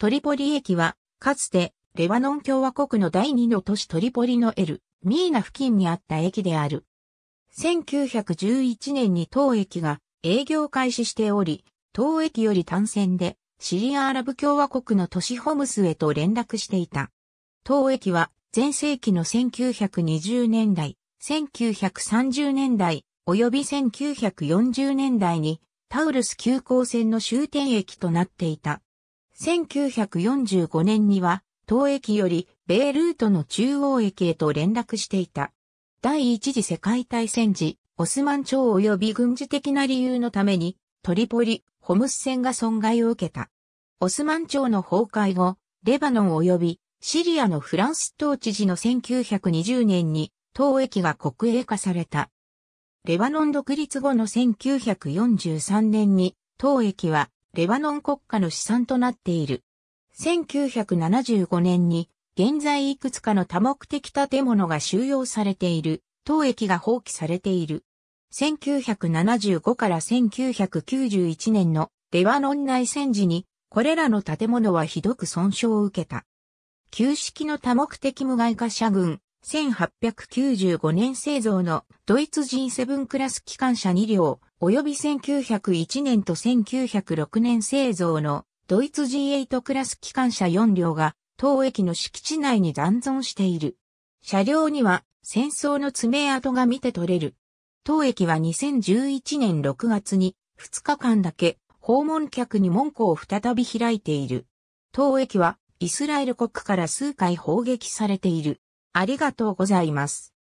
トリポリ駅は、かつて、レバノン共和国の第二の都市トリポリのエル、ミーナ付近にあった駅である。1911年に当駅が営業開始しており、当駅より単線でシリアアラブ共和国の都市ホムスへと連絡していた。当駅は前世紀の1920年代、1930年代、及び1940年代にタウルス急行線の終点駅となっていた。1945年には、当駅よりベイルートの中央駅へと連絡していた。第一次世界大戦時、オスマン朝及び軍事的な理由のために、トリポリ、ホムス線が損害を受けた。オスマン朝の崩壊後、レバノン及びシリアのフランス統治時の1920年に、当駅が国営化された。レバノン独立後の1943年に、当駅はレバノン国家の資産となっている。1975年に、現在いくつかの多目的建物が収容されている、当駅が放棄されている。1975から1991年のレバノン内戦時に、これらの建物はひどく損傷を受けた。旧式の多目的無害化車軍、1895年製造のドイツ人7クラス機関車2両、及び1901年と1906年製造のドイツ G8 クラス機関車4両が当駅の敷地内に残存している。車両には戦争の爪痕が見て取れる。当駅は2011年6月に2日間だけ訪問客に門戸を再び開いている。当駅はイスラエル国から数回砲撃されている。ありがとうございます。